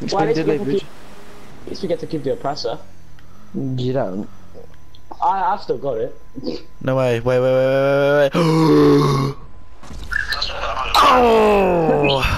Why Well, at to keep, at least we get to keep the oppressor. You don't. I, I've still got it. No way. Wait, wait, wait, wait, wait, wait. oh!